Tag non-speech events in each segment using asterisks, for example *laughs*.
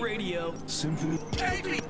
Radio. Symphony.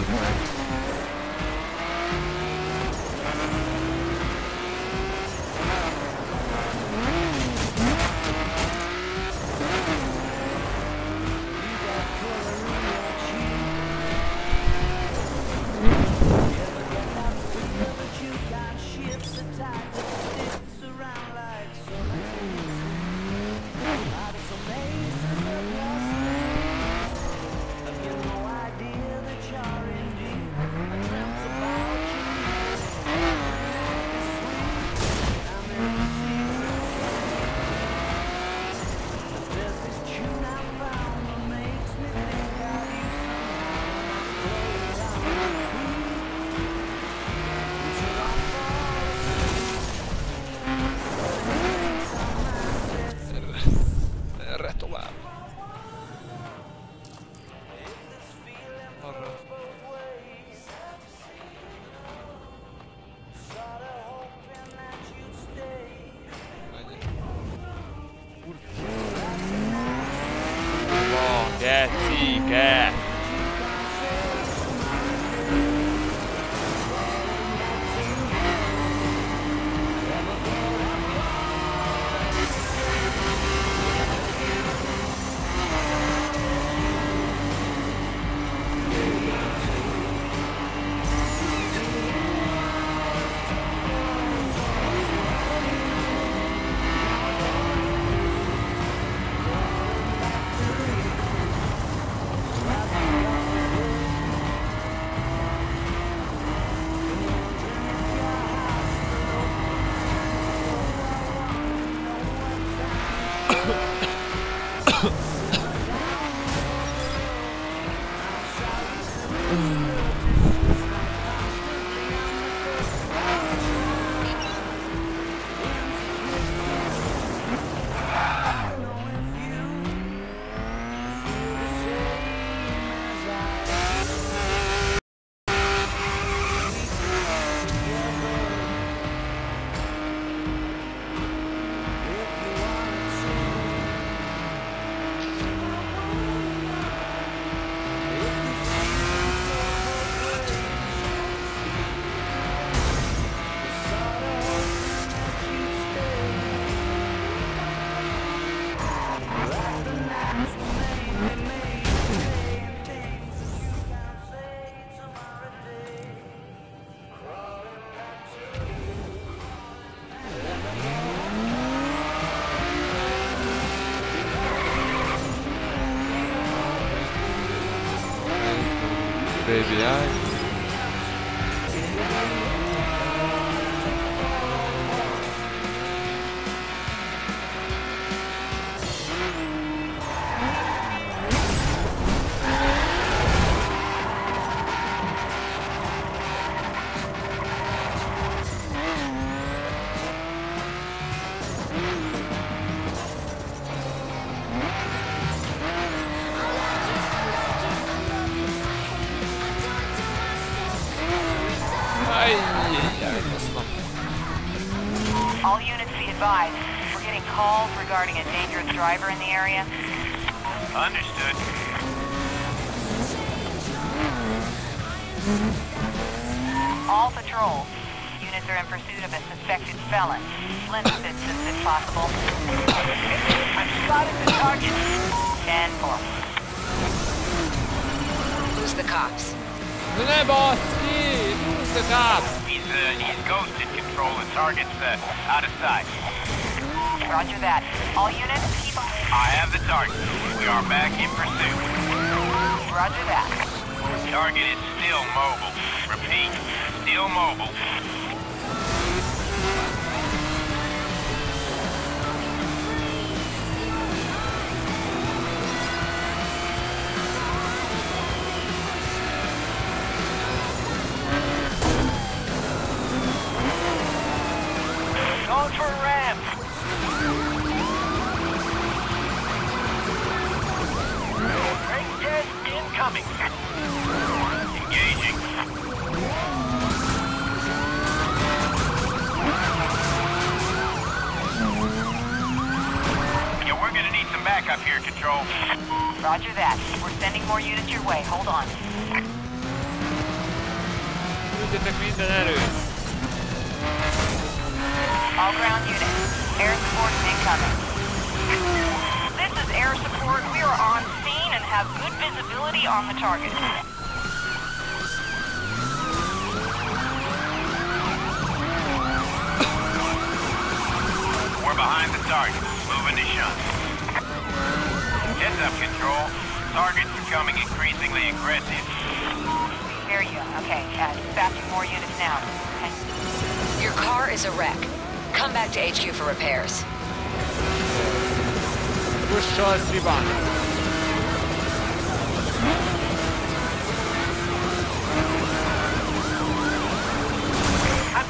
god. guys.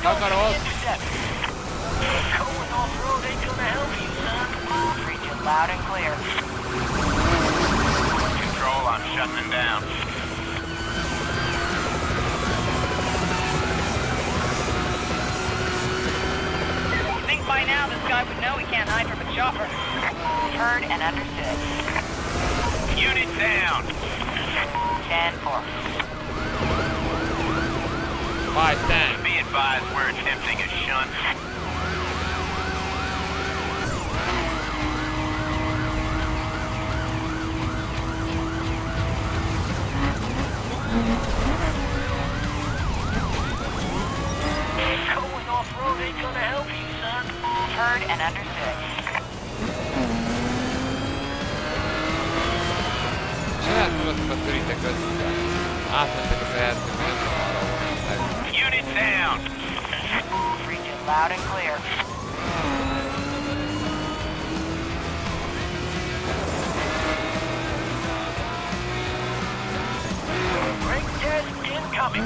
I've got all. Cohen's off-road ain't gonna help you, son. Preach it loud and clear. Control, I'm shutting down. You think by now this guy would know he can't hide from a chopper. Heard and understood. Unit down! 10-4. 5-10 advised we're attempting a shunt. Going off-road ain't gonna help you, son. Heard and understood. Saját magatokat töritek össze. Átmentek az erdőbe, nem tudom arra volna. Unit down. Read you loud and clear. Brake test incoming.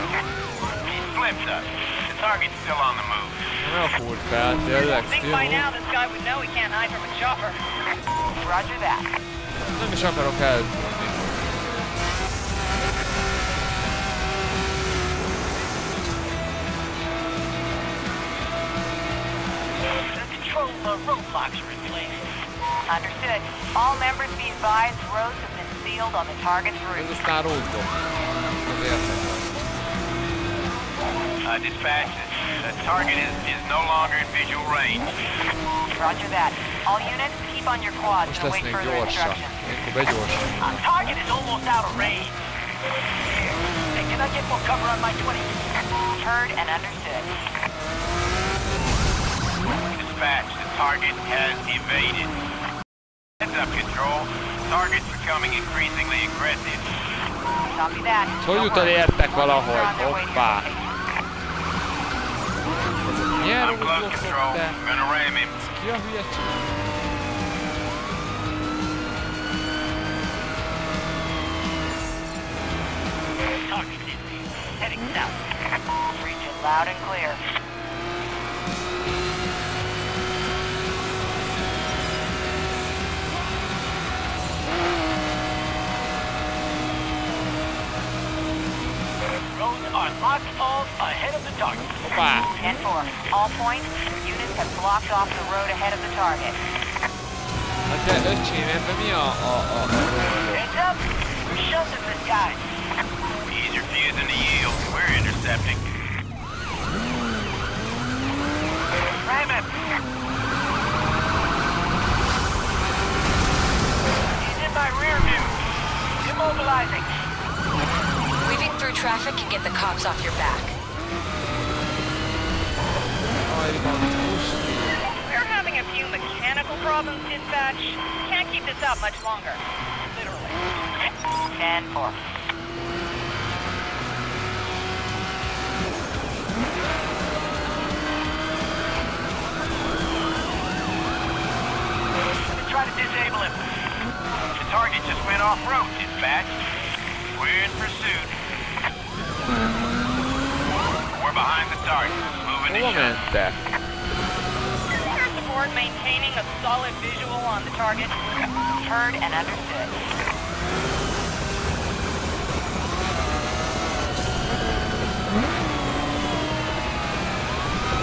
He flipped us. The target's still on the move. Nem fúrt fel, tényleg, Think by now this guy would know he can't hide from a chopper. Roger that. Nem is akarok eltűnni. Understood. All members be advised roads have been sealed on the target's Ez route. aztán rózgok. Az értek. Uh, dispatch, the target is, is no longer in visual range. Roger that. All units, keep on your quads Most and await lesznek further instructions. Our target is almost out of range. Here, hey, can I get more cover on my 20? Heard and understood. Dispatch, the target has evaded. Heads up, Control. Target's becoming increasingly aggressive. Copy that. Hogy utolértek valahol? Hoppá! Milyen rúgok te? Ez ki a hülye Target is heading south. Region loud and clear. Are locked off ahead of the target. Hoppá! 10-4. All points, units have blocked off the road ahead of the target. Hát de öcsém, ebben mi a... a, a? Heads up. We're shunting this guy. Can cops off your back. Aj, van, pusti. We're having a few mechanical problems, dispatch. Can't keep this up much longer. Literally. 10-4. Try to disable him. The target just went off-road, dispatch. We're in pursuit. We're behind the target. Moving to Hova shunt. mentek? Air support maintaining a solid visual on the target. Heard and understood.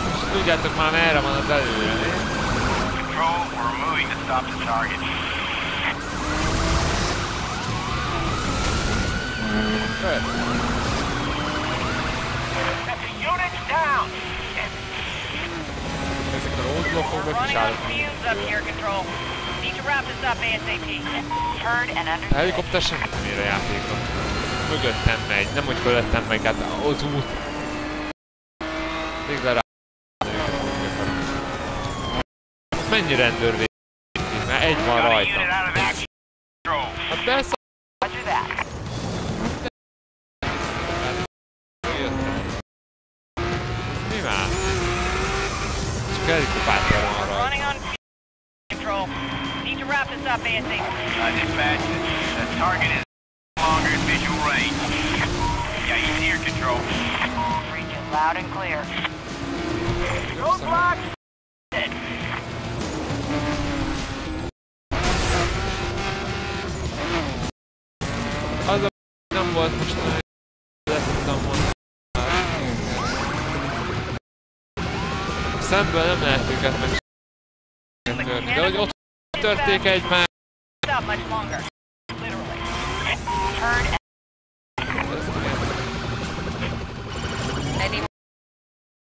Most tudjátok már merre van az előre, mi? Control, we're moving to stop the target. Kösz. Up ASAP. Heard and A helikopter semmit nem ér a játékban. Mögöttem megy, nem úgy fölöttem meg, hát az út. Végre rá... Mennyi rendőr végig? Már egy van a rajta. Up ASAP. Uh, dispatch, the target is no longer in visual range. Yeah, he's here, control. Read you loud and clear. Roadblock. Az a nem volt most nagyon le tudtam mondani. Szemből nem lehet őket meg törték egymást.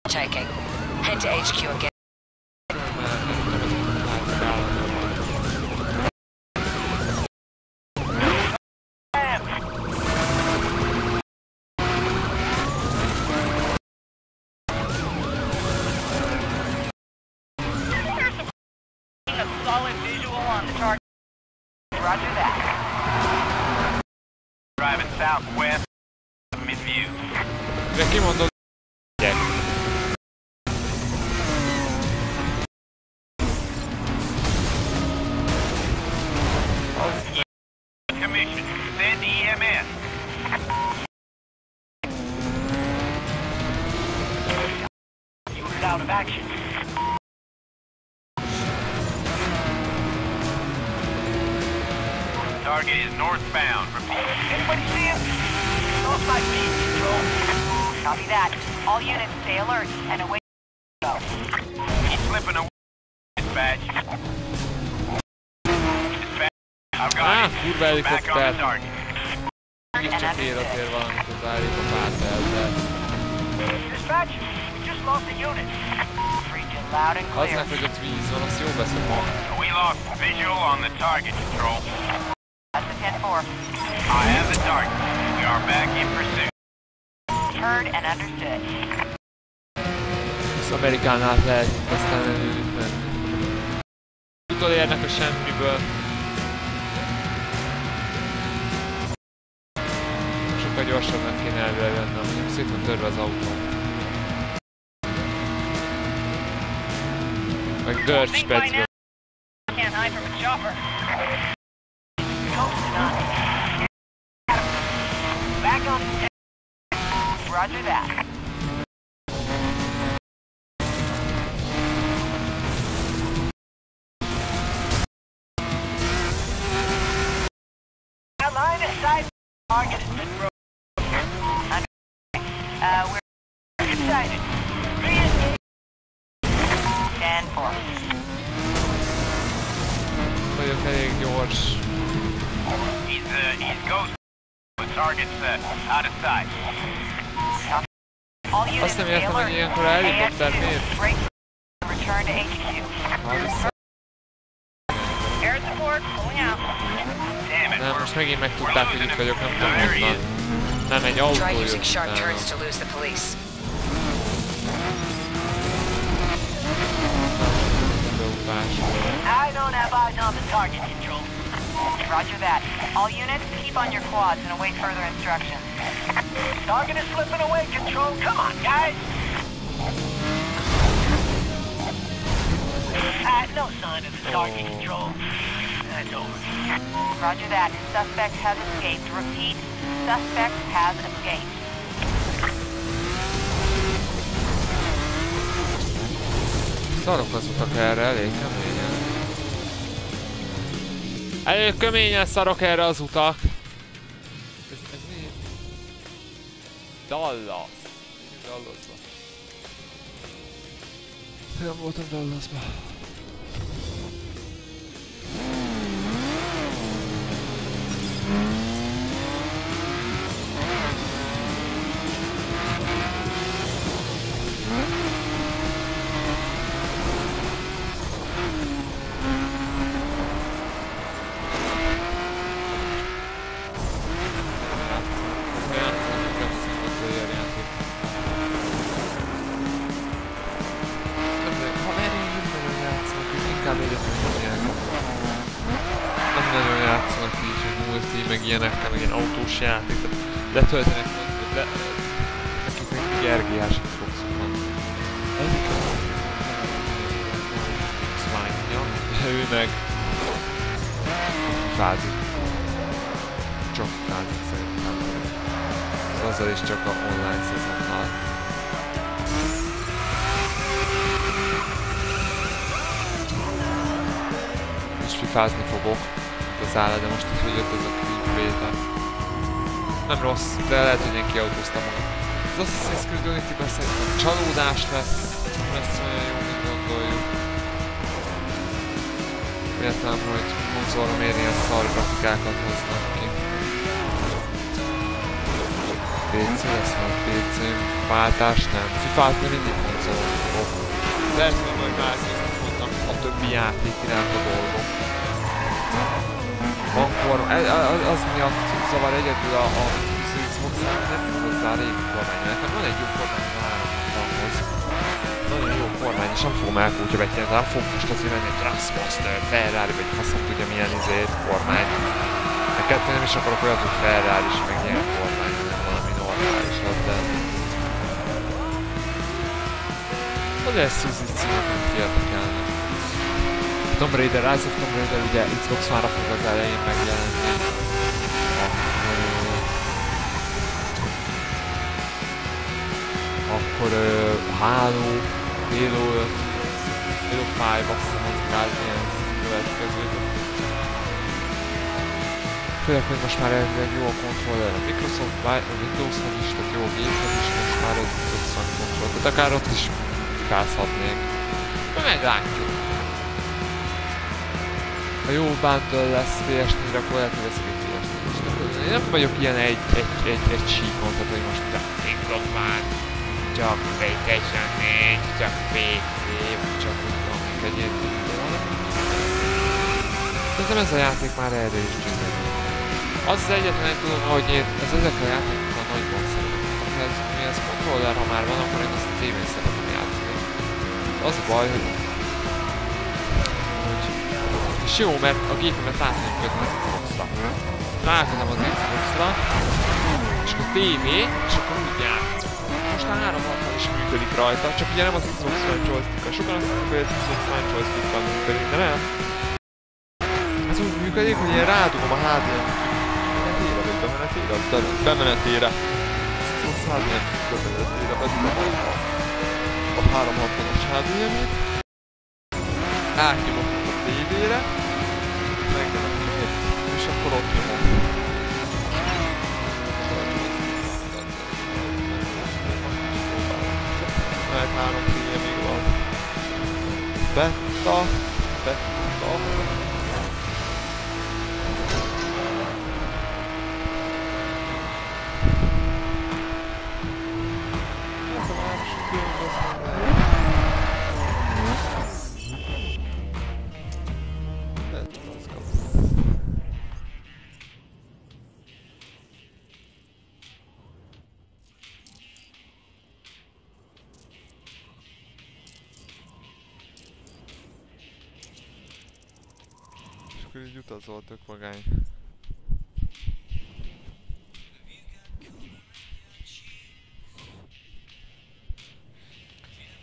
Taking. Head to HQ again. solid on the target. Roger that. Driving southwest. In view. De valamit az állítok át el, de Dispatch, we just lost a unit. Read loud and clear. meg, hogy ott víz van, azt jó beszopom. We lost visual on the target, Control. That's the 10-4. I have the target. We are back in pursuit. Heard and understood. Az Amerikánál lehet itt aztán előtt menni. Utolérnek a semmiből. Sokkal gyorsabban kéne előjönnem, mondjuk szét van törve az autó. Meg Dirt Think by now, Spectre. can't hide from a chopper. Back on Roger that. that line of sight. Target has Excited. Re-engage. 10-4. Vagyok elég gyors. He's, uh, he's ghost. The target's, uh, out of sight. All units Azt nem stay értem, hogy alert. ilyenkor a helikopter AS2, miért? break. Return to HQ. Ha vissza... Air support pulling out. Damn it. Nem, we're, most megint we're megtudták, hogy losing itt him. vagyok, nem Oh, tudom there he honnan. is. Nem, egy autó Try jött using sharp utána. turns to lose the police. I don't have eyes on the target, control. Roger that. All units, keep on your quads and await further instructions. Target is slipping away, control. Come on, guys. Uh, no sign of the target, Oh. control. That's over. Roger that. Suspect has escaped. Repeat, suspect has escaped. Szarok az utak erre, elég keményen. Elég köményen szarok erre az utak. Ez, ez mi? Dallas. Dallasba. Nem voltam Dallasba. Olyan letöltenek, hogy le, nekik meg GRGS Xboxon van. Egyik a Swine-ja, de ő meg fázik. Csak fázik szerintem. Az azzal is csak a online szezonnal. Fifázni fogok. Az áll, de most így, hogy jött ez a Creep. Nem rossz, de lehet, hogy én kiautóztam magam. Az Assassin's Creed Unity-ben szerintem csalódás lesz. Nem lesz olyan jó, mint gondoljuk. Értem, hogy konzolra miért ilyen szar grafikákat hoznak ki. PC, lesz majd PC, váltás nem. FIFA-t még mindig konzolon fogok. Persze, hogy majd más mondtam a többi játék iránt a dolgok. Akkor az, az miatt zavar egyedül a, a Xbox nem tud hozzá régi kormány. Nekem van egy jó kormány a 360-hoz. Nagyon jó kormány, és nem fogom elkútja betyelni, nem fogok most azért venni egy Trustmaster, Ferrari, vagy faszom tudja milyen izét, kormány. De kettő nem is akarok olyat, hogy Ferrari is meg ilyen kormány, hanem valami normálisat, de... Az SUV címek nem érdekelnek. Tomb Raider, Rise of Tomb Raider ugye Xbox One-ra fog az elején megjelenni. Akkor uh, Halo, Halo 5, Halo 5, azt az ilyen következő. Főleg, hogy most már elvileg jó a kontroller a Microsoft, Windowshoz is, tehát jó a géphez is, most már egy Xbox One kontroll. Tehát akár ott is fikázhatnék. De meglátjuk. Ha jó bundle lesz PS4-re, akkor lehet, hogy veszek PS4. Tehát Én nem vagyok ilyen egy, egy, egy, egy síkon, tehát hogy most Xbox One, csak PlayStation 4, csak PC, csak úgy tudom, mint egy. Szerintem ez a játék már erre is csinálja. Az az egyetlen egy dolog, hogy én ez ezek a játékokkal nagyban szeretem. Ez, mi ez kontroller, ha már van, akkor én azt a tévén szeretem játszani. Az a baj, hogy hogy és jó, mert a gépemet tudom kötni az Xbox-ra. Rákötem az Xbox-ra, és akkor tévé, és akkor úgy. Most a 360 is működik rajta, csak ugye nem az Xbox One joystick Sokan azt mondják, hogy az Xbox One joystick működik, de nem. Ez úgy működik, hogy én rádugom a HDMI bemenetére, vagy bemenetére, bemenetére. Xbox HDMI bemenetére bedugom a, a 360-as HDMI-t, átnyomom a tévére, megnyomom és akkor ott nyomom. Mert három filmig van. Betta, betta. Hát utazol tök magány.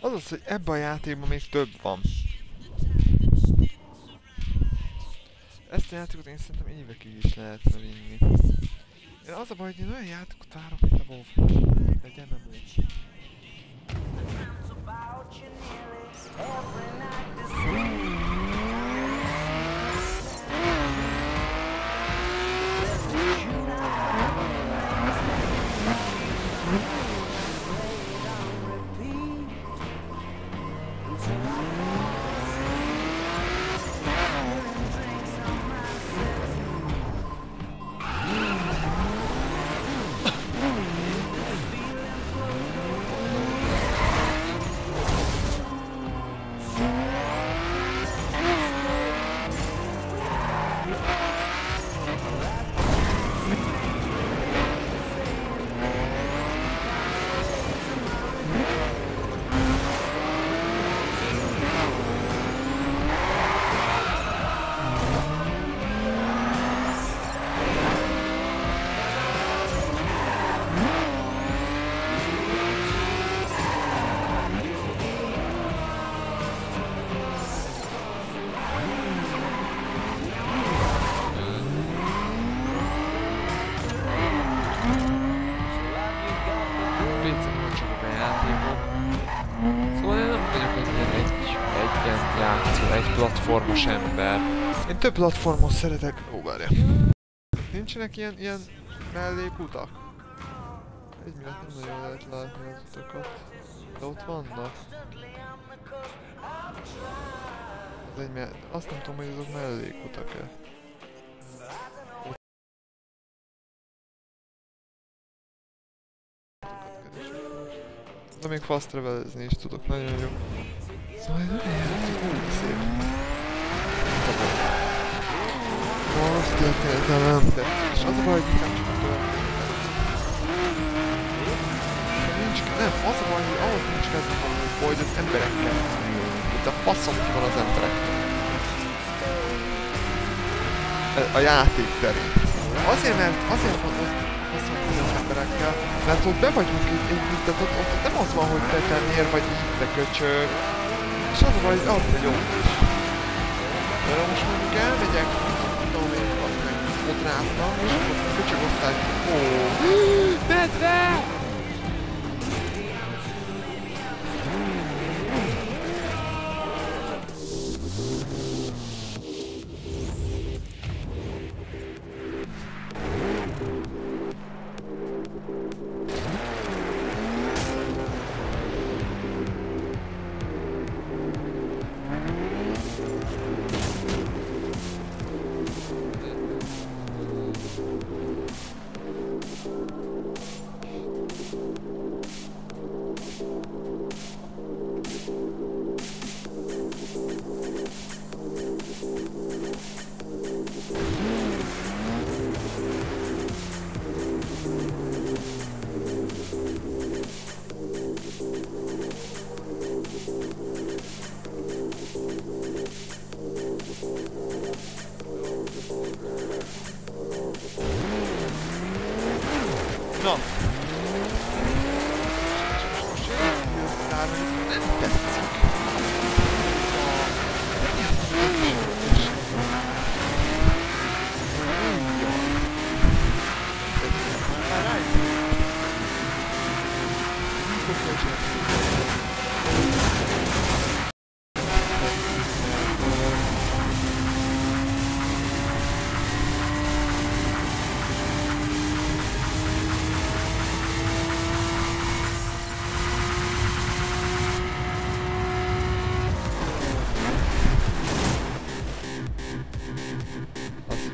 Az az, hogy ebben a játékban még több van. Ezt a játékot én szerintem évekig is lehetne vinni. Én az a baj, hogy én olyan játékot várok, mint a WoW. Egy MMO. PC-n platformos ember. Én több platformon szeretek... Ó, várja. Nincsenek ilyen, ilyen mellékutak? Egy miatt nem nagyon lehet látni az utakat. De ott vannak. Az egy me- Azt nem tudom, hogy azok mellékutak-e. De még fast travelezni is tudok, nagyon jó. Szóval ez olyan játék, úgy szép. Az története nem tetszik, és az a baj, hogy inkább csak a. Nincs, nem, az a baj, hogy ahhoz nincs kedvem, hogy az emberekkel. Itt a faszom ki van az emberekkel. E- A játék terén. Azért, mert azért van ott faszom ki az emberekkel, mert ott be vagyunk egy, egy, tehát ott, ott, nem az van, hogy te, te miért vagy így, te köcsög. És az a baj, hogy az a jó. De ha most mondjuk elmegyek, nem tudom én, az meg ott ráttam, és akkor a köcsög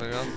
ligado?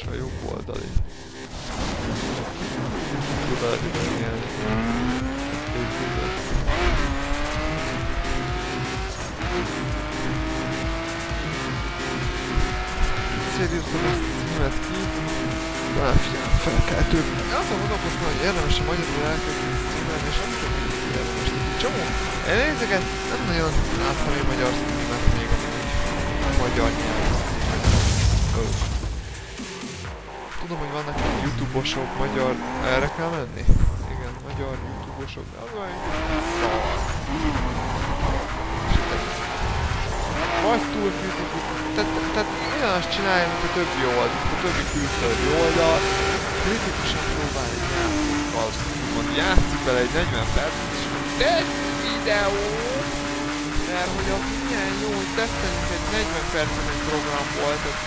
És a jobb oldali. Eldönteni Két között. Siriusban ezt a címet ki, talán figyelem fel kell több. Azon gondolkoztam, hogy érdemes a magyarul elkezdeni ezt címelni, és azt mondom, hogy érdemes. Egy csomó elnézeket nem nagyon láttam én magyar címet még a magyar nyelvű ilyen youtube-osok, magyar... Erre kell menni? Igen, magyar egész vagy túl kritikus, tehát, tehát ugyanazt csinálja, mint a többi oldal, a többi külföldi oldal, kritikusan próbál egy játékkal, úgymond játszik bele egy 40 percet, és egy videó, mert hogy az milyen jó, hogy tesztelünk egy 40 percen egy programból, tehát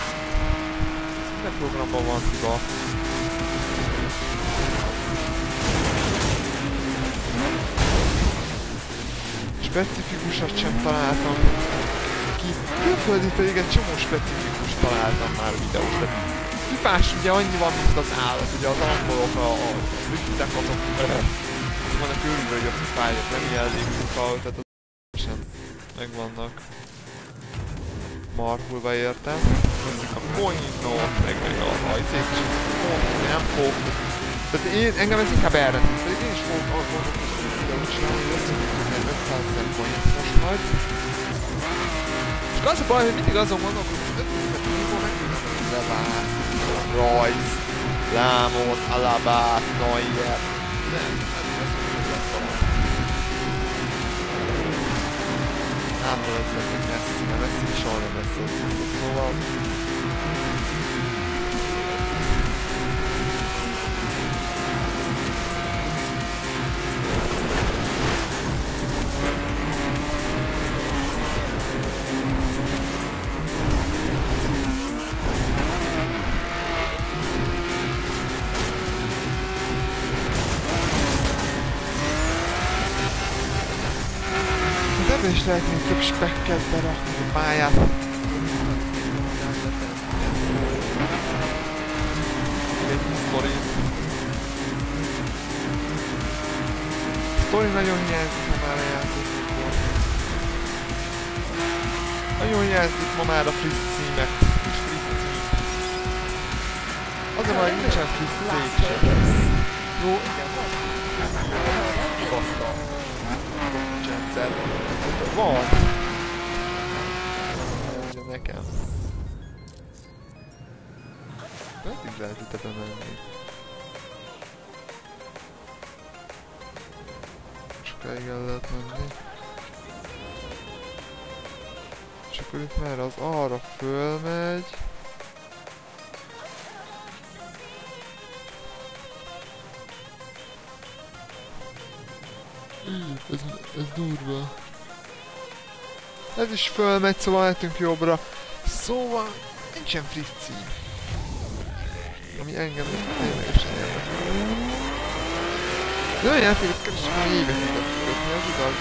minden programban van hiba. Specifikusat sem találtam ki. Külföldi pedig egy csomó specifikus találtam már videót. De pipás ugye annyi van, mint az állat. Ugye az angolok, a, a britek azok vannak örülve, hogy a pipályok nem jelzik munka, tehát az sem megvannak marhulva értem. Ezek a pointok, meg, meg a hajcék, és nem fog. Tehát én, engem ez inkább elrendít, pedig én is fogok gondolkozni, hogy videót csinálni, hogy összegyűjteni 500 ezer point most majd. Csak az a baj, hogy mindig azon gondolkodom, hogy 500 millió meg tudnak levált, Royce, Lámot, Alabát, Neuer. Nem, nem lesz, hogy lesz valami. Nem lesz, hogy messze, mert messze is arra lesz az Szóval... De ebben is lehet még több spekket berakni a pályát. Sztori. Nagyon hiányzik ma már a játékokból. Nagyon hiányzik ma már a friss címek. Nincs friss cím. Az a baj, hogy nincsen friss szép sem. Jó, igen, van. Kibasztam. Nincsen Van. Mondja nekem. Meddig lehet itt ebben menni? Sokáig el lehet menni. És akkor itt már az arra fölmegy. Ez, ez durva. Ez is fölmegy, szóval mehetünk jobbra. Szóval nincsen friss cím. Ami engem ténylegesen érdekel. De olyan játékot keresem már évekig futni, az igaz.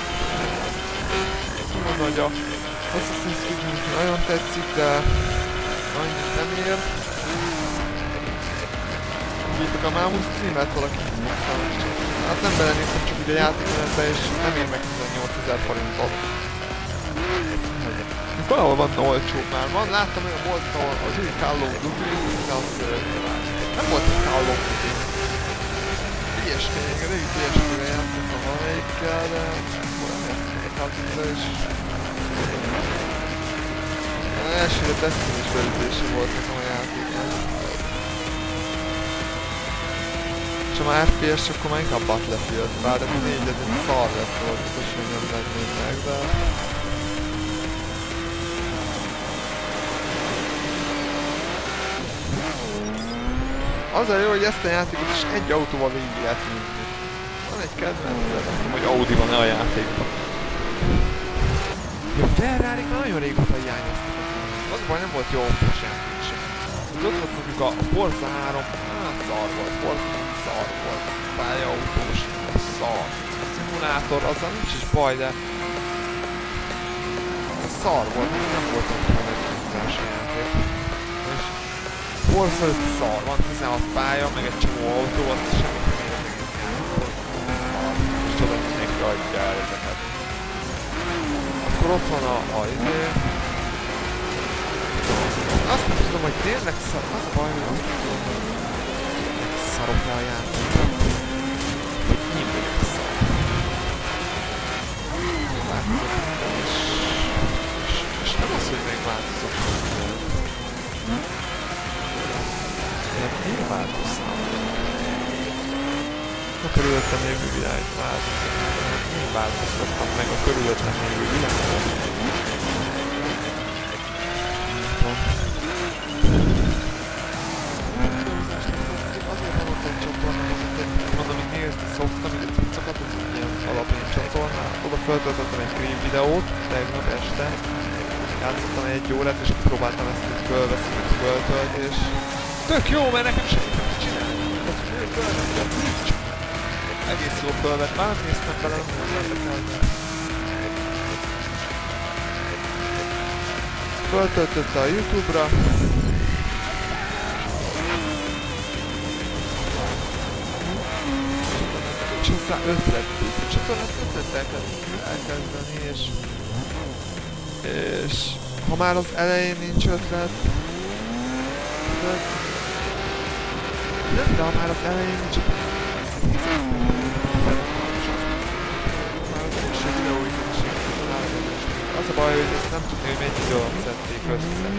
Túl nagy a Assassin's Creed nagyon tetszik, de annyit nem ér. Hívjuk a Mámus streamet valaki. Hát nem belenéztem csak ugye a játékmenetbe és nem ér meg 18 ezer forintot. Valahol van olcsó már. Van, láttam olyan volt, ahol az új Call of Duty, de Nem volt egy Call of Duty. Még a régi PSP-re játszottam valamelyikkel, de Duty-re is. Az elsőre Destiny-s belütése volt nekem a játékban. És ha már FPS, akkor már inkább Battlefield, bár a négy, ez egy szar lett biztos, hogy nem venném meg, de... Az a jó, hogy ezt a játékot is egy autóval végig lehet vinni. Van egy kedvencem, hogy Audi van-e a játékban. Ja, ferrari nagyon régóta hiányoztak. Az a baj, nem volt jó autós játék sem. Az ott volt mondjuk a Forza 3, hát szar volt, Forza szar volt. Pályautós, szar. A szimulátor, azzal nincs is baj, de... Szar volt, nem volt kihúzási játék. És Forza 5 szar, van 16 pálya, meg egy csomó autó, az semmit nem ér az egész. Szar. És hogy mindenki adja el ezeket. Akkor ott van a, a izé. Azt nem tudom, hogy tényleg szar... Az a baj, hogy azt nem tudom, hogy szarok rá a játékra. Hogy én vagyok szar. Változok, és, és, és nem az, hogy megváltozok. Nem, én változtam. A körülöttem lévő világ változott. Én változtattam meg a körülöttem lévő világot. Szoktam, így cuccokat, az ilyen alapján csatorna. Oda föltöltöttem egy Green videót, tegnap este. Játszottam egy órát, és kipróbáltam ezt, hogy fölveszik, hogy föltölt, és tök jó, mert nekem semmit nem hogy Twitch. Egész jó fölvett, már néztem bele, nem érdekel, de... Föltöltötte a Youtube-ra. Hozzá ötlet. Csatornát kell elkezdeni, és... És... Ha már az elején nincs ötlet... De... Nem, de ha már az elején nincs ötlet... Már az első videóikat is az a baj, hogy ezt nem tudni, hogy mennyi idő alatt szedték össze.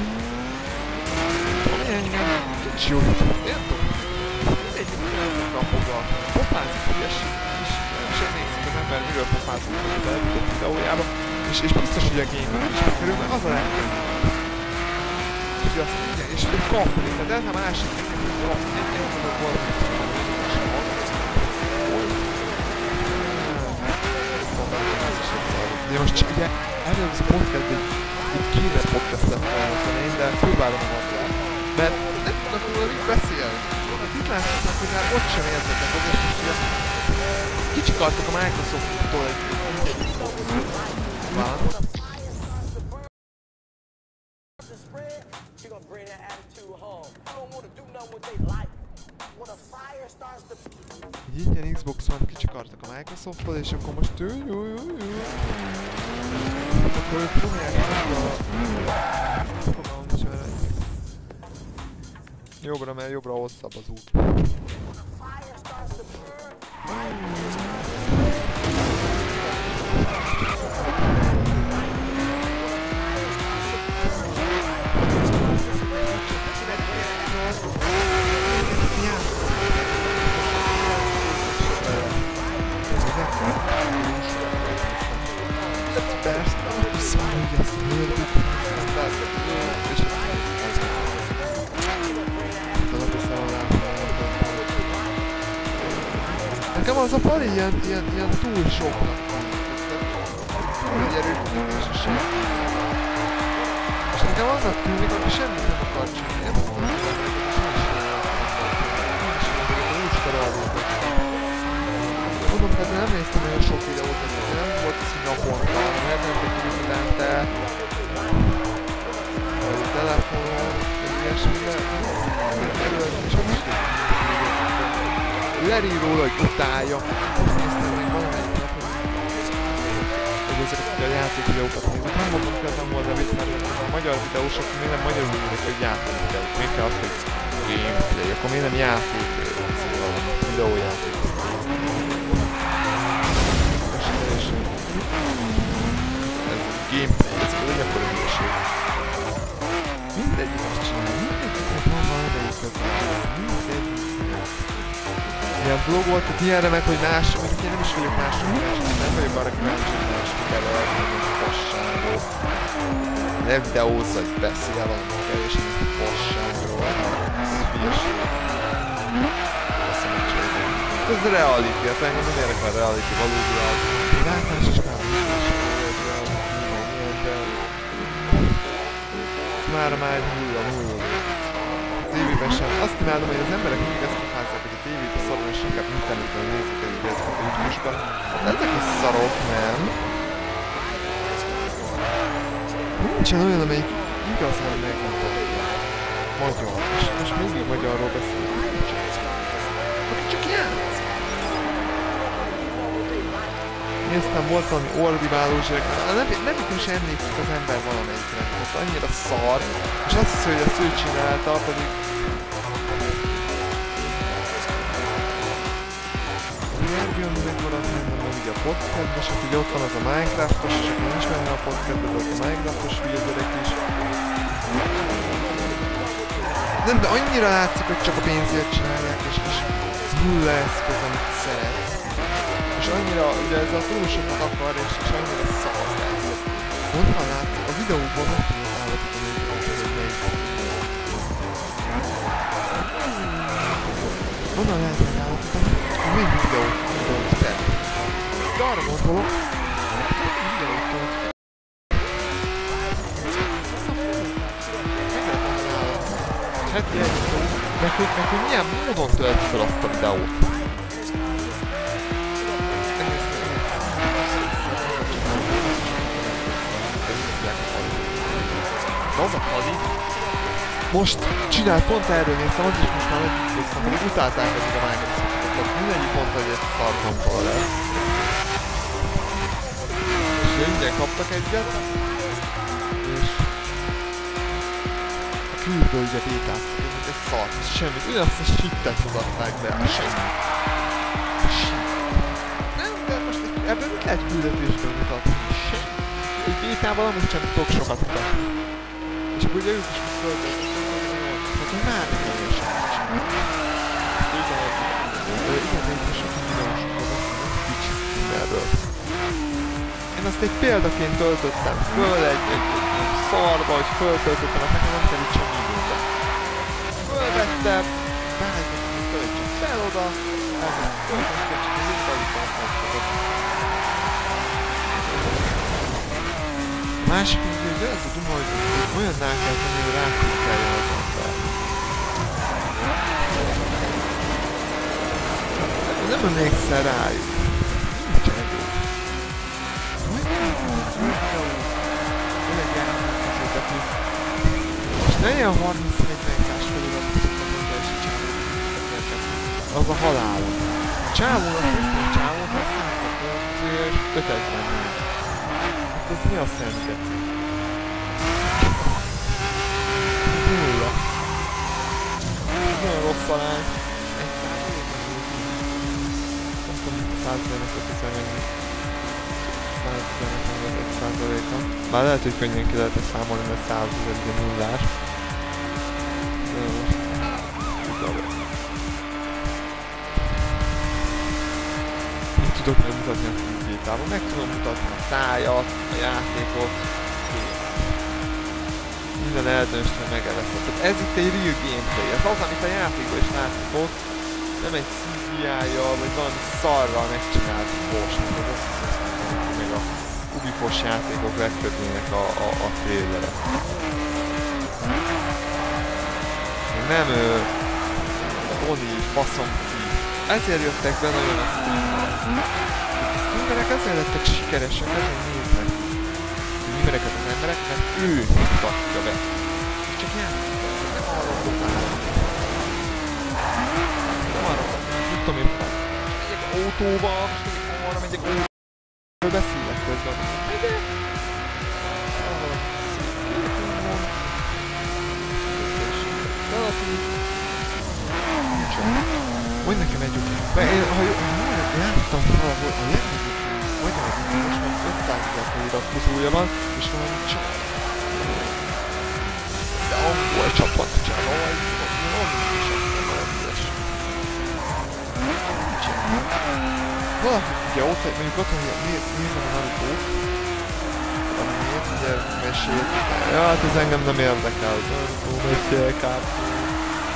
Ami engem nincs jó. Én tudom. Mindegy, nem tudtam a pofázik hülyeség, és nem is emlékszik az ember, miről pofázik a előtt videójába, és, és biztos, hogy a gaming is bekerül, mert az a legtöbb. Hogy azt igen, és ő kapni, tehát ez a másik, hogy egy, egy, egy, De most csak ugye erről az podcast egy, egy kéne podcastet felhozni én, de próbálom a magát. Mert nem tudnak róla mit beszélni. Hát itt láthatnak, hogy már ott sem értetek az, és ugye kicsikartak a Microsoft-tól egy egy van. She és akkor most ő, jó, jó, jó. Akkor ők próbálják meg a... Fogalmam nincs vele. Jobbra, mert jobbra hosszabb az út. Az a pali ilyen, ilyen, ilyen túl soknak van. Egy erőfeszítés és sem. És nekem annak tűnik, aki semmit nem akar csinálni. Nem azt mondom, hogy nincs nincs nincs Mondom, tehát nem néztem olyan sok videót, tehát nem volt az, hogy naponta, nem mindente. Vagy a telefonon, vagy ilyesmire. Előtt is a Lerír róla, hogy utálja. Azt néztem még valamelyik nap, hogy ezeket a játék videókat nézek. Nem mondom, hogy nem volt David, mert a magyar videósok még nem magyarul írnak, hogy játék videók. Még kell azt, hogy gameplay, akkor miért nem játék szóval videójáték. Ez gameplay, ez egy akkor hülyeség. Mindegyik azt csinál, mindegyiknek van valamelyik az mindegyik. Ilyen vlogot, tehát ilyenre meg, hogy más, mondjuk én nem is vagyok másra kíváncsi, nem vagyok arra kíváncsi, hogy más kikerül, hogy fasságok. Ne videózz, vagy beszél valamivel, és így fasságról. Ez hülyeség. Azt mondom, hogy Ez reality, hát engem nem érdekel a reality valódi reality. Még általános iskolában is is volt reality, meg ilyen, de... Már már egy hullám, hullám. Tévében sem. Azt imádom, hogy az emberek mindig ezt pofázzák, hogy a tévébe szarul, és inkább interneten nézik ezeket a videósokat. Hát ezek a szarok, nem? Nincsen olyan, amelyik igazán megmutatja. Magyar. És most mindig magyarról beszélünk. Nincsen. Aki csak játsz. Néztem, volt valami ordiváló zsek, nem, nem is emlékszik az ember valamelyikre. Tehát annyira szar, és azt hiszi, hogy ezt ő csinálta, pedig a podcastban, és ugye ott van az a Minecraftos, és aki nincs benne a podcastban, az a Minecraftos hülyezerek is. Nem, de annyira látszik, hogy csak a pénzért csinálják, és, és nulla eszköz, amit szeret. És annyira, ugye ez a túl sokat akar, és, és annyira szar lesz. Honnan látszik? A videóban hogy hogy melyik. Honnan lehet megállapítani? Hogy melyik videót videót fel. De arra gondolok, hogy. Heti egy meg hogy, meg hogy milyen módon tölti fel azt a videót. Az a Pali most csinál, pont erről néztem, az is most már megnéztem, pedig utálták ezek a Microsoftot, tehát mindegyik mondta, hogy ez szarkompal lesz. Ingyen kaptak egyet, és a külből ugye bétáztak, mint egy szart, és semmit, ugyanazt a shittet mutatták be, a shit. Nem, de most ebből mit lehet küldetésből mutatni? Semmi. Egy bétával amúgy sem tudok sokat mutatni. És akkor ugye ők is földöltek, hogy már semmit sem. Ö, igen, de itt most sok videósokat a Twitch streamerről. Én azt egy példaként töltöttem föl, egy, egy, egy szarba, hogy föltöltöttem, hát nekem nem itt semmi időbe. Fölvettem, hogy töltsem fel oda, elkezdtem töltöttem, csak visszaütem megfogott. A másik, hogy az a duma, hogy olyanná kell tenni, hogy ráklikkeljen az ember. Nem emlékszel rájuk. És ne ilyen 31 megás feliratokat mondja, és a csávó Az a halál. A ezt a csávót használhat, azért 5000 Hát ez mi a geci? Nulla. Nagyon rossz arány. Egy nem 145 ezer mennyi. 115 százaléka. Már lehet, hogy könnyen ki lehet számolni, mert 100 ezer nullás. Tudok megmutatni a filmvétában, meg tudom mutatni a szájat, a játékot. Minden eldöntve megeleszett. Tehát ez itt egy real gameplay, ez az, amit a játékban is látszik ott, nem egy CGI-jal, vagy valami szarral megcsinált fos, mint az Assassin's Creed, meg a Ubifos játékok legtöbbének a, a, a trélere. Nem ö, Oni, faszom ki. Ezért jöttek be nagyon a. A streamerek ezért lettek sikeresek, ezért néznek. Streamereket az emberek, mert ő mutatja be. És csak játszik, nem arról. Nem arról mit tudom én, megyek autóval, most megyek arra, megyek autóval. Láttam valahol, a legnagyobb magyar videós, mert 500 ezer feliratkozója van, és valami csak. De angol csapat csak, vagy valami is azt valami ilyesmi. Nincsen. Valaki ugye ott, mondjuk ott, hogy néz, nézem a Naruto-t, valamiért, ugye mesélt, ja, hát ez engem nem érdekel, Naruto, mesél, Kártó,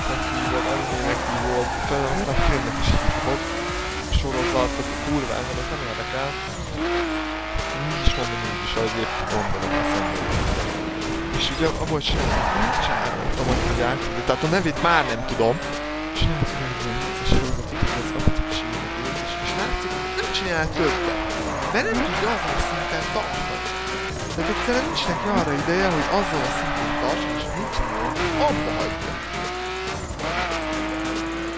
meghívod, animének hívod, például aztán filmnek is hívod, sorozatot, kurván, mert ez nem érdekel. Így is mondom, így is, ahogy épp gondolom eszembe. És ugye abból csinálom, csinálom, ahogy mondják, de tehát a nevét már nem tudom. Hogy adott is és, és látszik, hogy nem csinál többet. Mert nem tudja azon a szinten tartani. Tehát egyszerűen nincs neki arra ideje, hogy azzal a szinten tartson, és nincs jó, abba hagyja.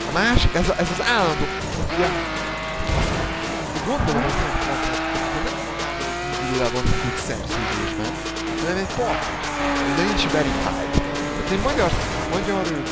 A másik, ez, a, ez az állandó, ugye, gondolom, hogy nem van pixel szűzésben, hanem egy part, de nincs verified. Tehát egy magyar, magyar ő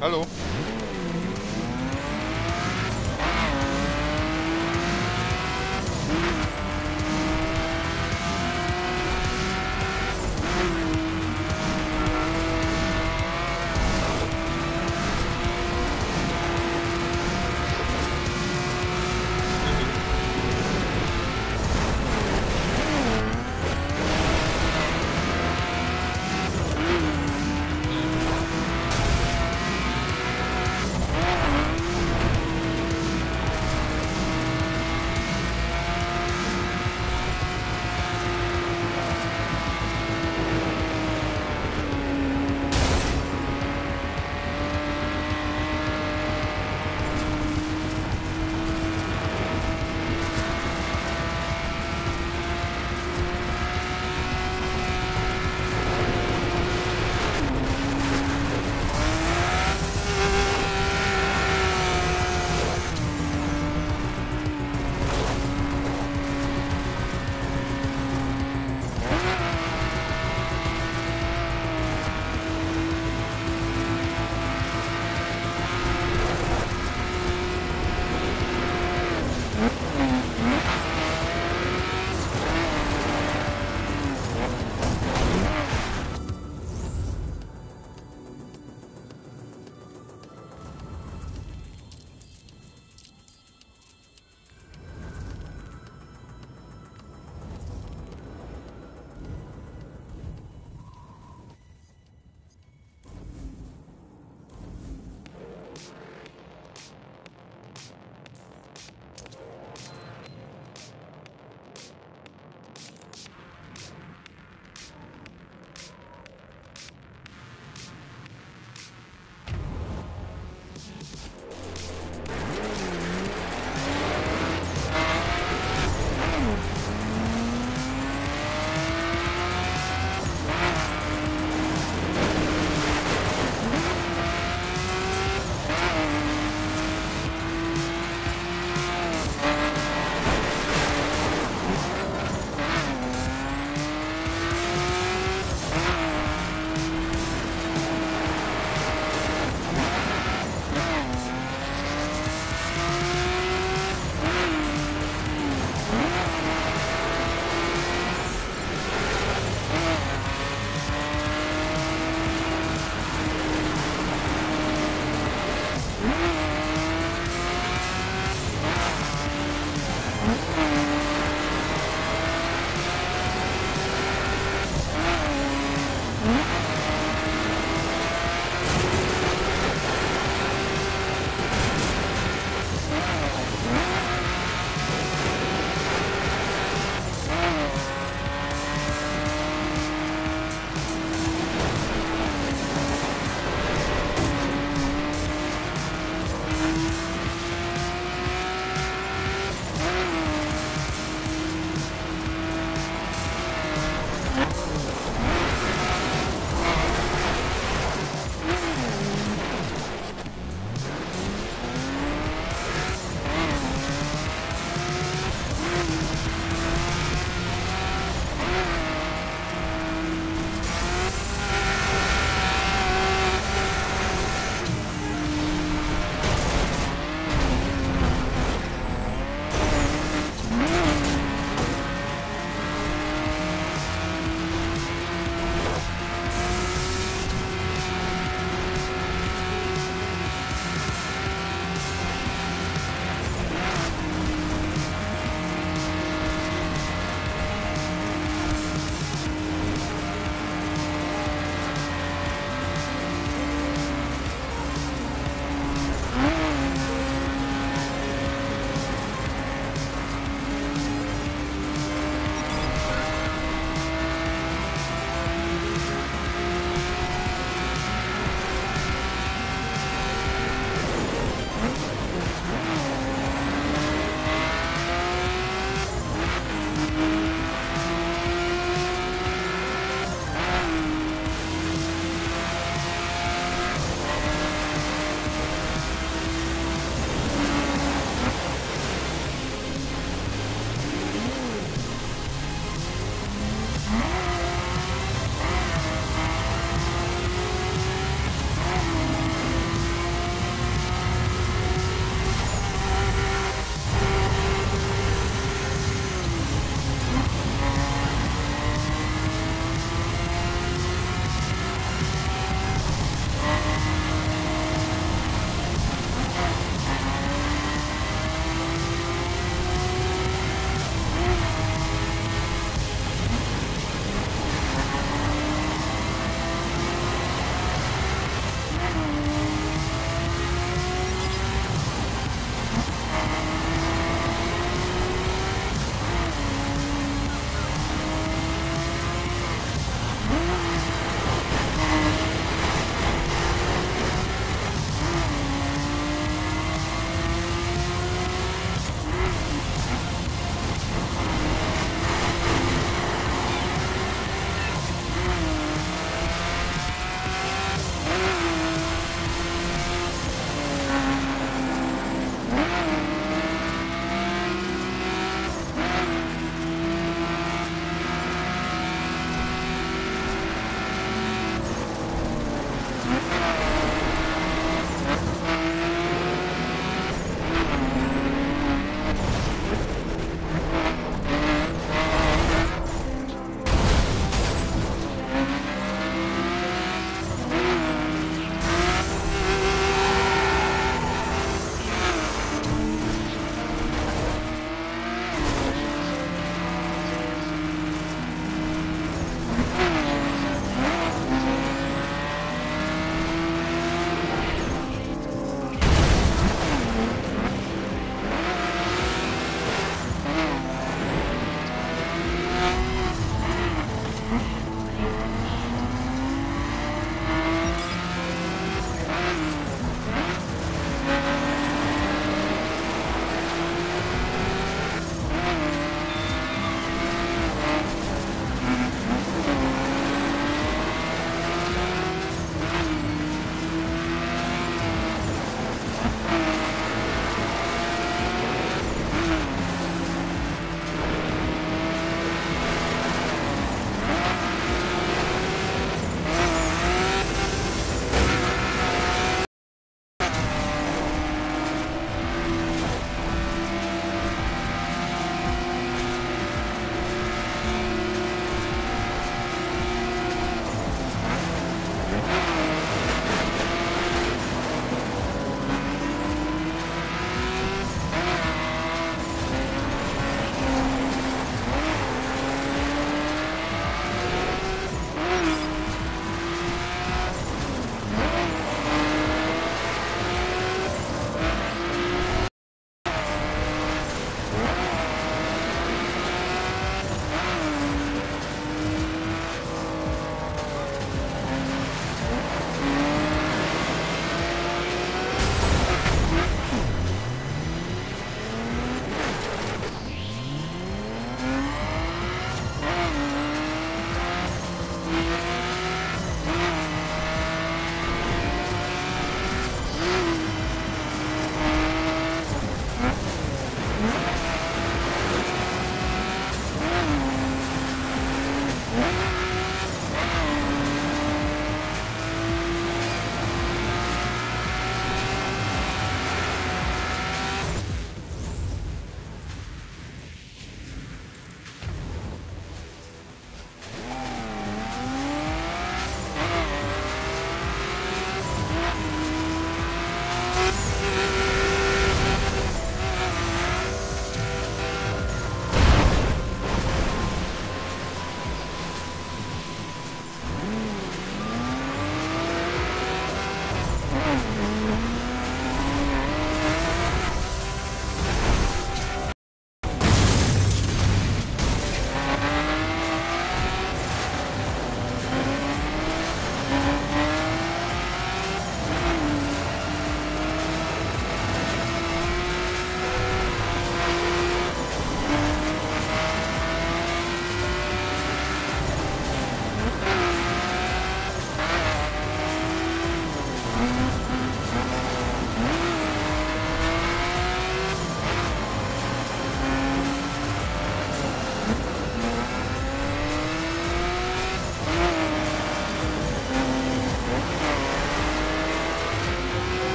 Hello?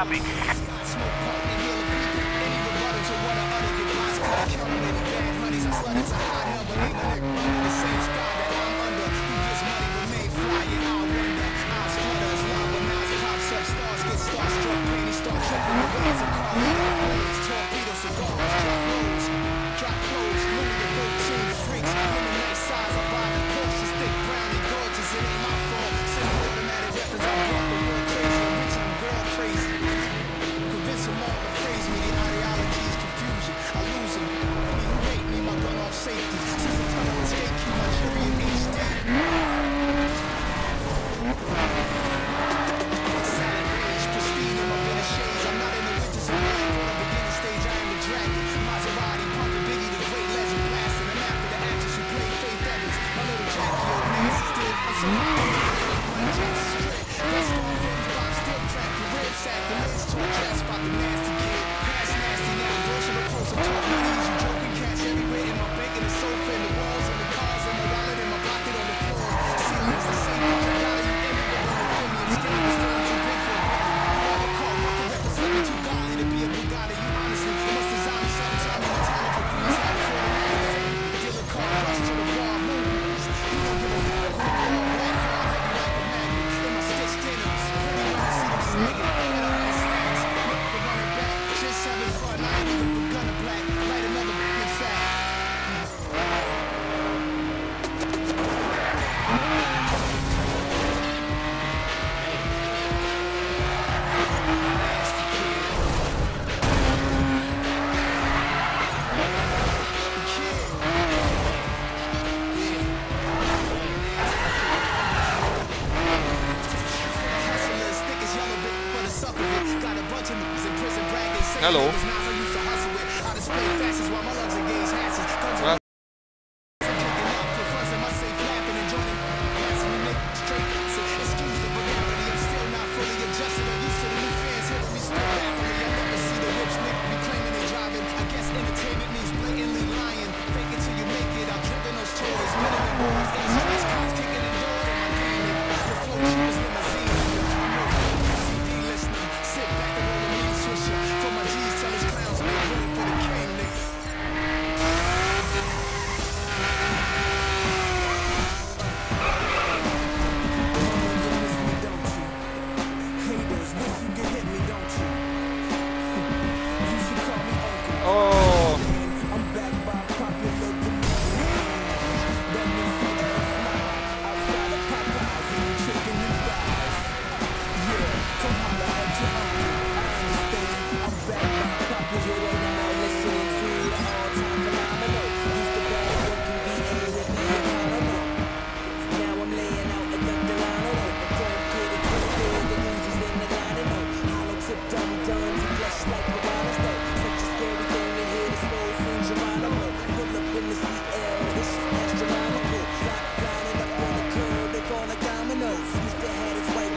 Copy.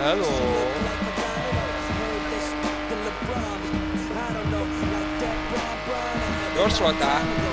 Hello. Gyors voltál?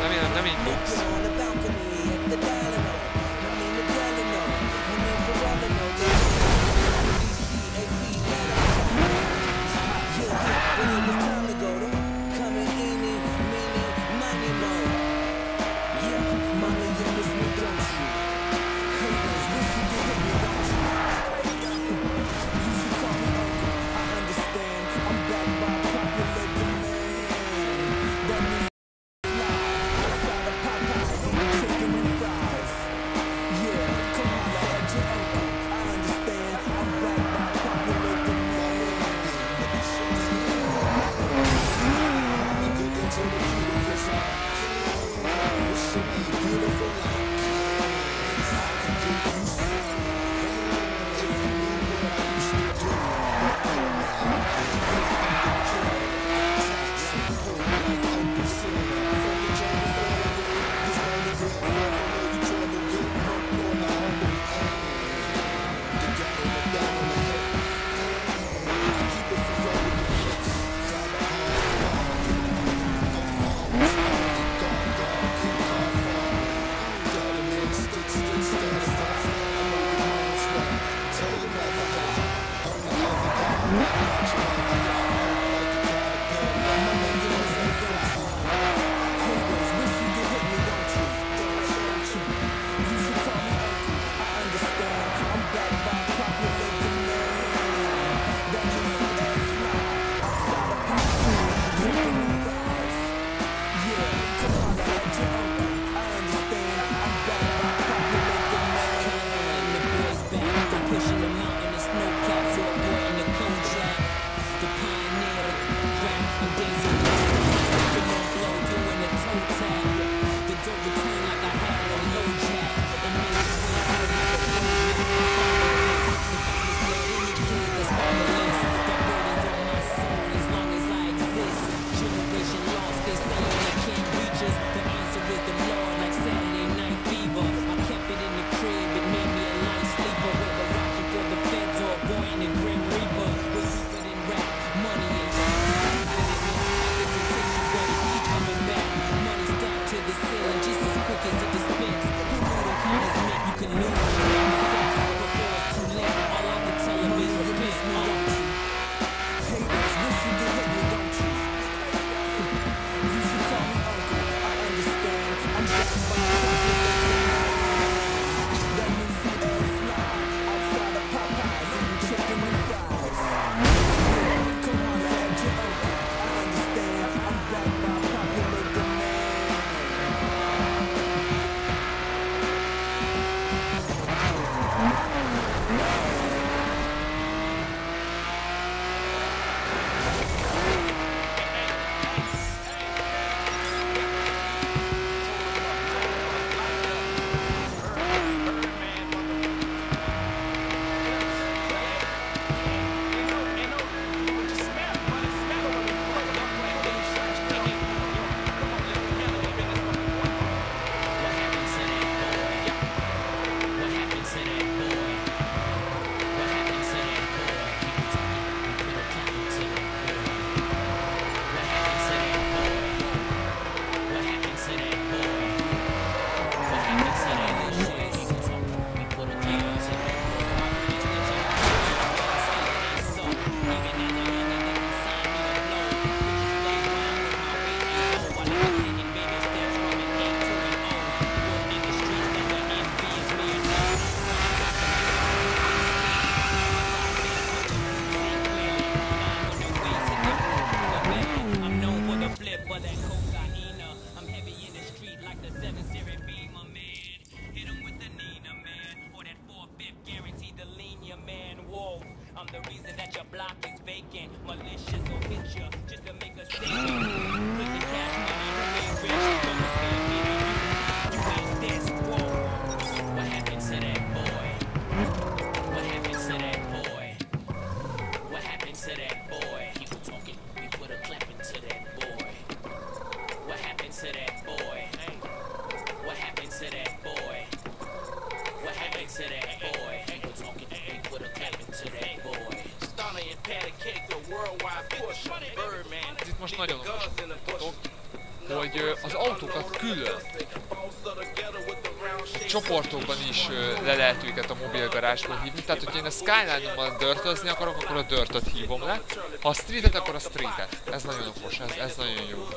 is le lehet őket a mobilgarázsból hívni. Tehát, hogyha én a Skyline-ommal dörtözni akarok, akkor a dörtöt hívom le. Ha a streetet, akkor a streetet. Ez nagyon okos, ez, ez nagyon jó.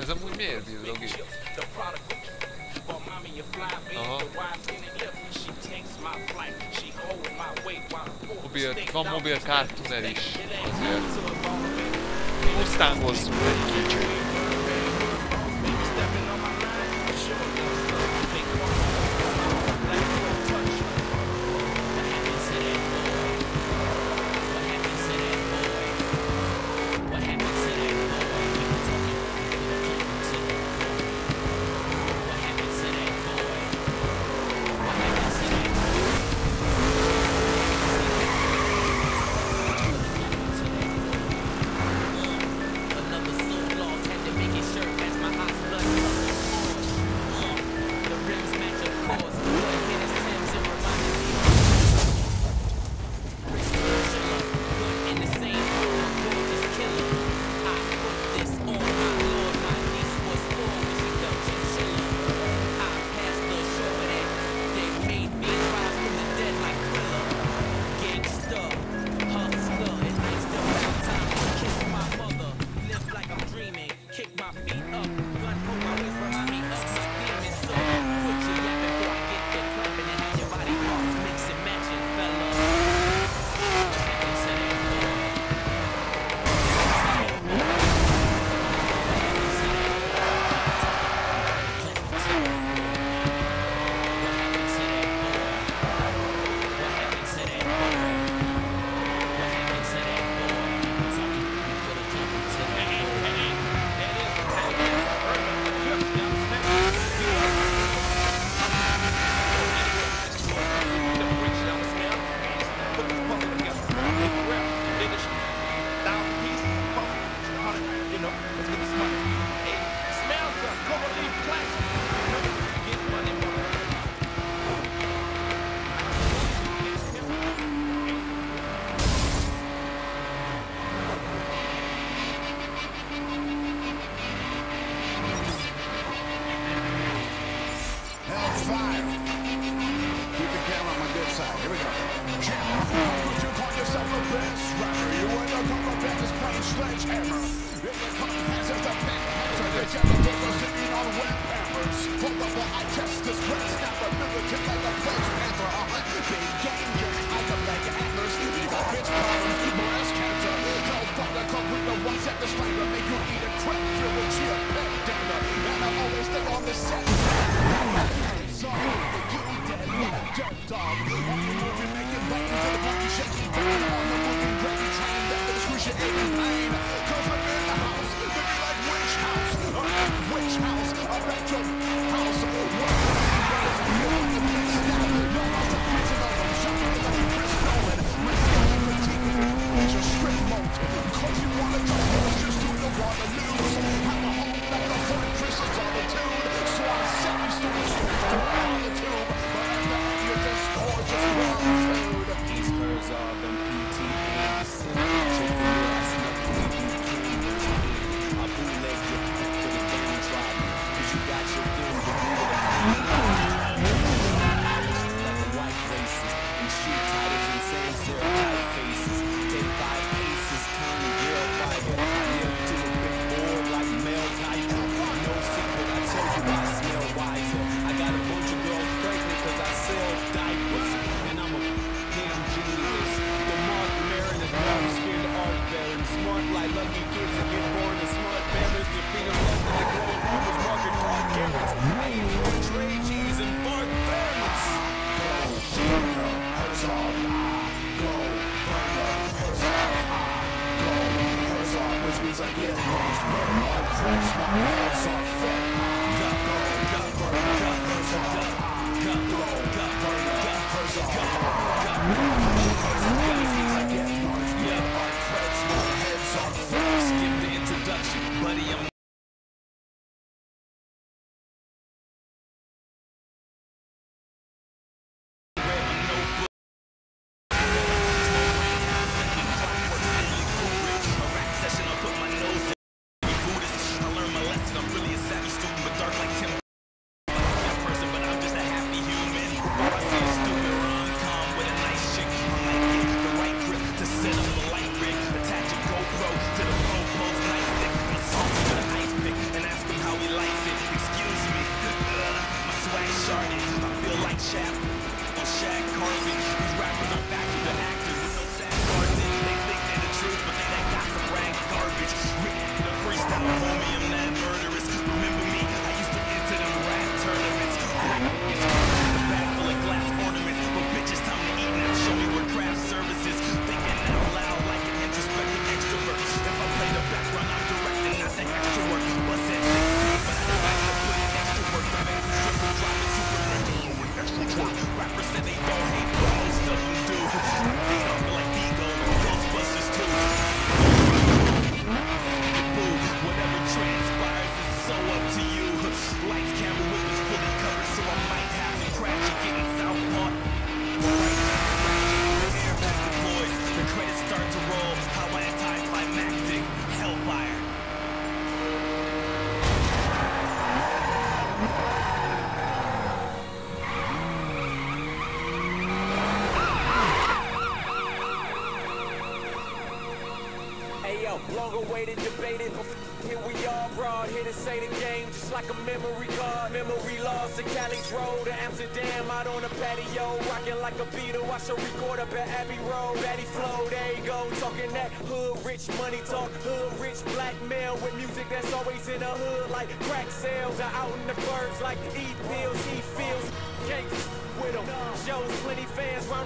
Ez amúgy miért billog is? Mobil, van mobil kártunel is. Azért. Mustangozunk egy kicsit.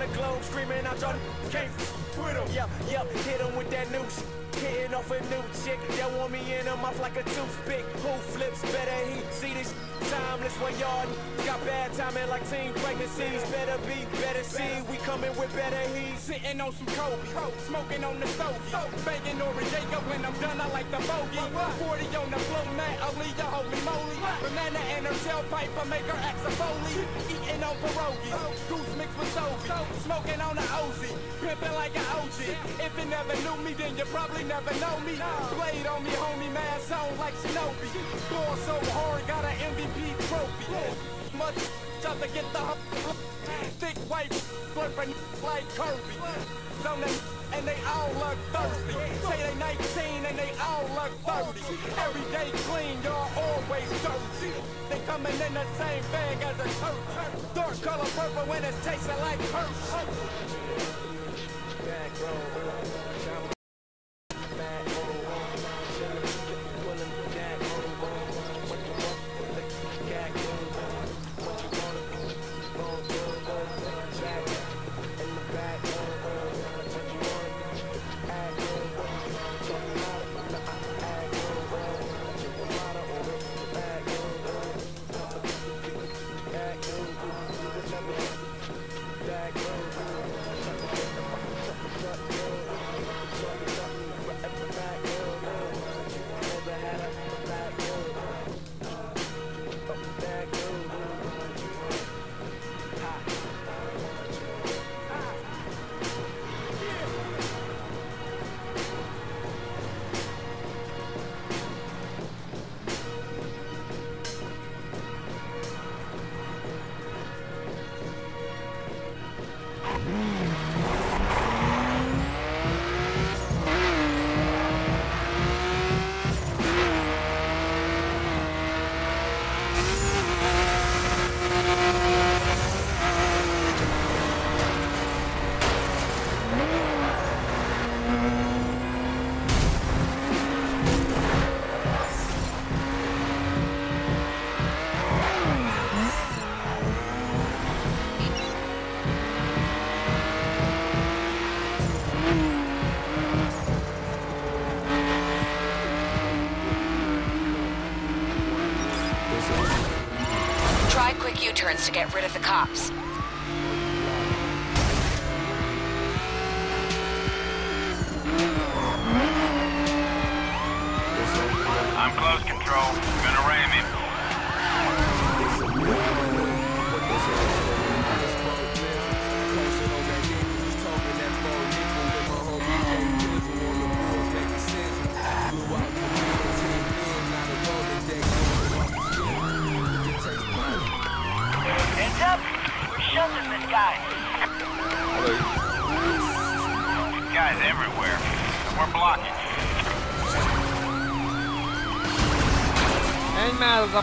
the globe screaming out Jordan, can't with him. Yep, yep, hit him with that noose myself a new chick they want me in a mouth like a toothpick. Who flips better? He see this timeless when y'all got bad timing like teen pregnancies. Better be, better see. We coming with better heat. Sitting on some Kobe, smoking on the stove, banging Jacob. When I'm done, I like the bogey. 40 on the floor, man. Aaliyah, holy moly. Banana and her tailpipe, I make her act a foley. Eating on pierogies, goose mixed with Sophie. Smoking on the Ozy, pimping like an OG. If you never knew me, then you probably never know know me. Played on me, homie, man, sound like Shinobi. Score so hard, got an MVP trophy. Much just to get the hump. Thick white, flippin' like Kirby. Zone that and they all look thirsty. Say they 19 and they all look 30. Every day clean, y'all always dirty. They coming in the same bag as a turkey. Dark color purple when it's tasting like Hershey. Back bro.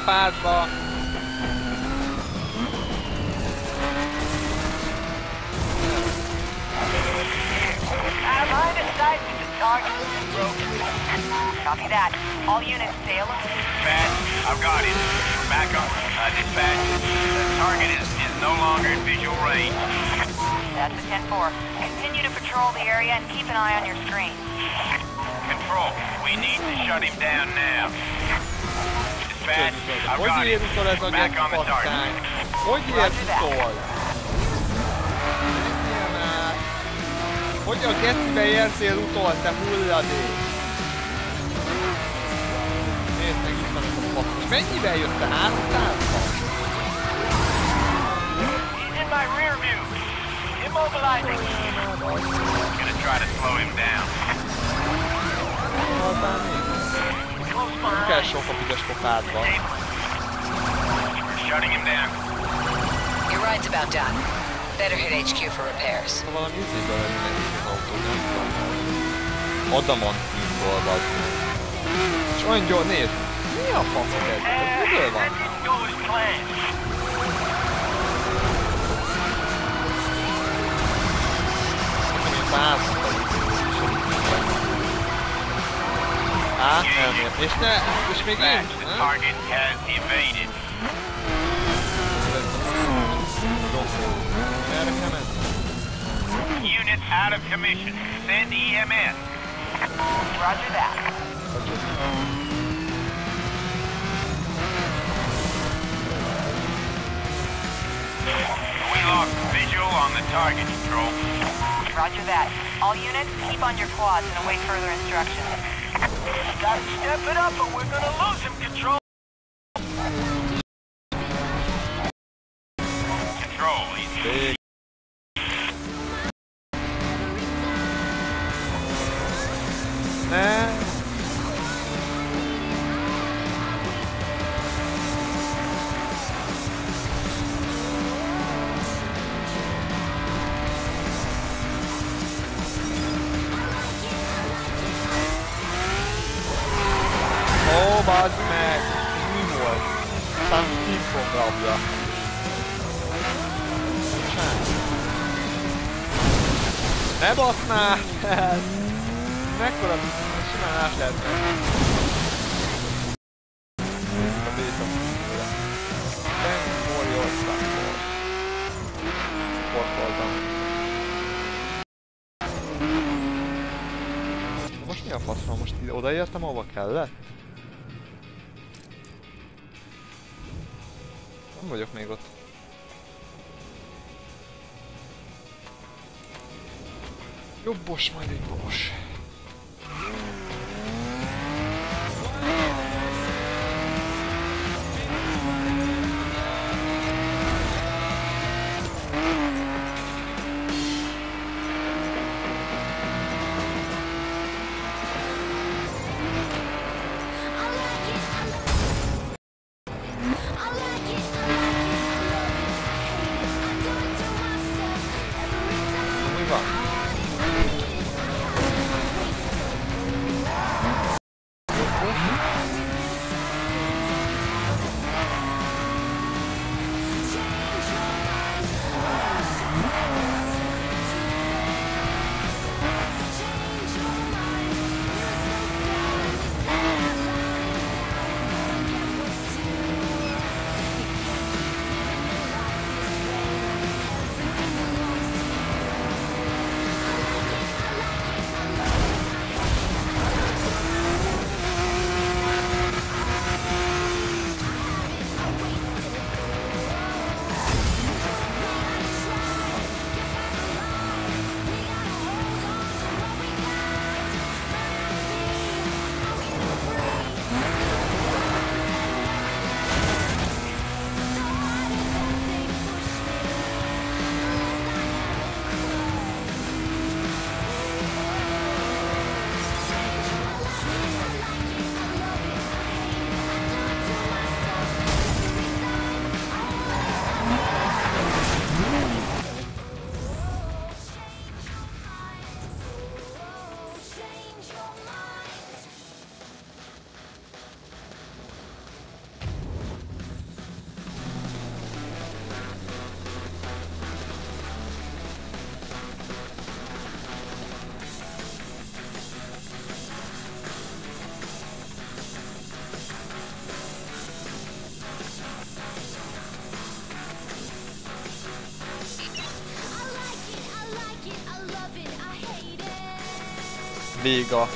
Már target. gyerekpattány? Hogy ér utol? Hogy a gecibe érzél utol, te hulladék? Nézd meg, itt van ez a passzos. Mennyivel jött te? 300 He's in my rear view. Immobilizing. Gonna try to slow him down. Még? Nem kell sok a büdös kopádba. We're shutting him down. Your ride's about done. Better hit HQ for repairs. Ha valami izébe venni nekik az autó, nem tudom. Odamon tűnkból vagy. És olyan gyors, nézd! Mi a faszok ez? Ez Mitől van? That didn't go as planned. Nekem ilyen bázta Á, nem, nem. És ne, és még én? Out of commission. Send EMS. Roger that. We lost visual on the target control. Roger that. All units, keep on your quads and await further instructions. Gotta step it up or we're gonna lose him control. Control, rabja. Ne basznál *laughs* fel! Mekkora simán át lehet menni. A beta Thanks for your. Most mi a fasz van? Most ide- odaértem, ahova kellett? Nem vagyok még ott. Jobbos, majd egy bos. 第一个